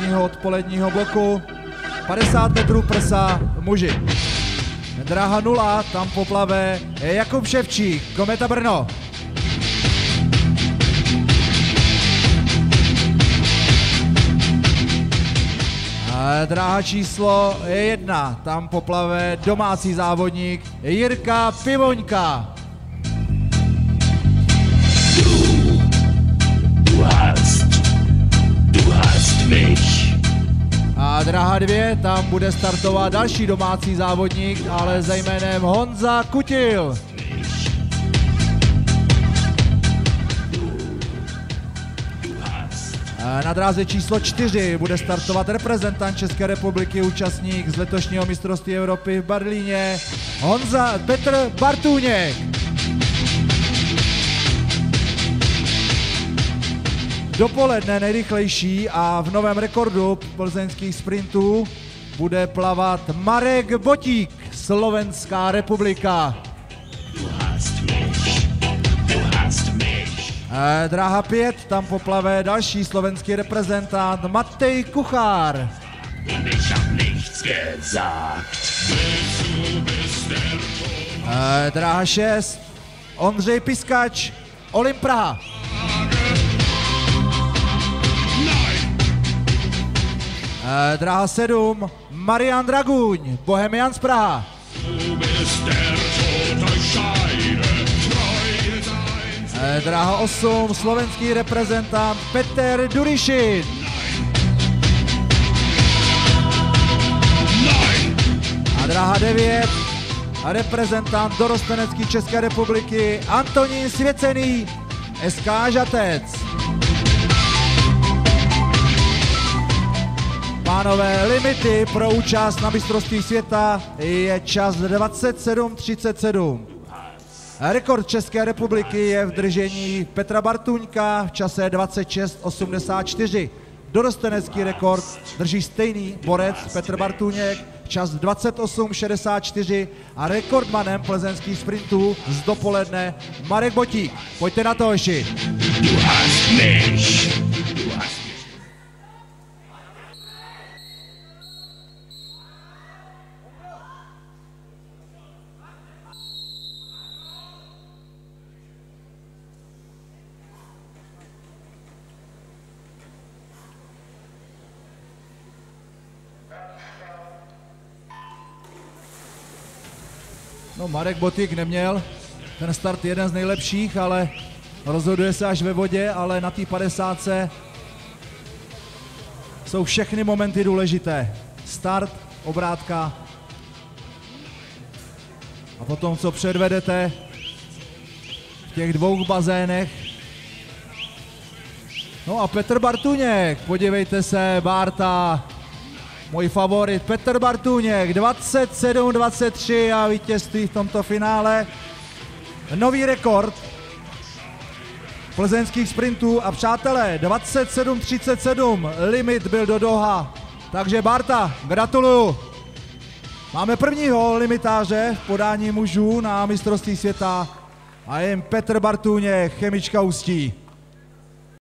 dnešního odpoledního bloku. 50 metrů prsa muži. Dráha 0, tam poplave Jakub Ševčík, Kometa Brno. Dráha číslo 1, tam poplave domácí závodník Jirka Pivoňka. Dráha 2, tam bude startovat další domácí závodník, ale za jménem Honza Kutil. Na dráze číslo 4 bude startovat reprezentant České republiky, účastník z letošního mistrovství Evropy v Berlíně, Honza Petr Bartůněk. Dopoledne nejrychlejší a v novém rekordu plzeňských sprintů bude plavat Marek Botík, Slovenská republika. Eh, Dráha 5, tam poplave další slovenský reprezentant Matej Kuchár. Eh, Dráha 6, Ondřej Piskač, Olim Praha. Eh, Dráha 7, Marian Draguň, Praha. Scheide. Treue sein. Eh, Dráha 8, slovenský reprezentant Peter Durišin. A dráha 9, reprezentant dorostenecký České republiky Antonín Svěcený, SK Žatec. Pánové, limity pro účast na mistrovství světa je čas 27.37. Rekord České republiky je v držení Petra Bartuňka v čase 26.84. Dorostenecký rekord drží stejný borec Petr Bartuněk, čas 28.64 a rekordmanem plzeňských sprintů z dopoledne Marek Botík. Pojďte na to, mich. No Marek Botík neměl ten start jeden z nejlepších, ale rozhoduje se až ve vodě, ale na té 50 jsou všechny momenty důležité. Start, obrátka a potom, co předvedete v těch dvou bazénech. No a Petr Bartuněk, podívejte se, Barta, můj favorit Petr Bartuněk, 27-23 a vítězství v tomto finále. Nový rekord plzeňských sprintů a přátelé, 27-37, limit byl do Doha. Takže Barta, gratuluju. Máme prvního limitáře v podání mužů na mistrovství světa a jen Petr Bartuněk, chemička Ústí.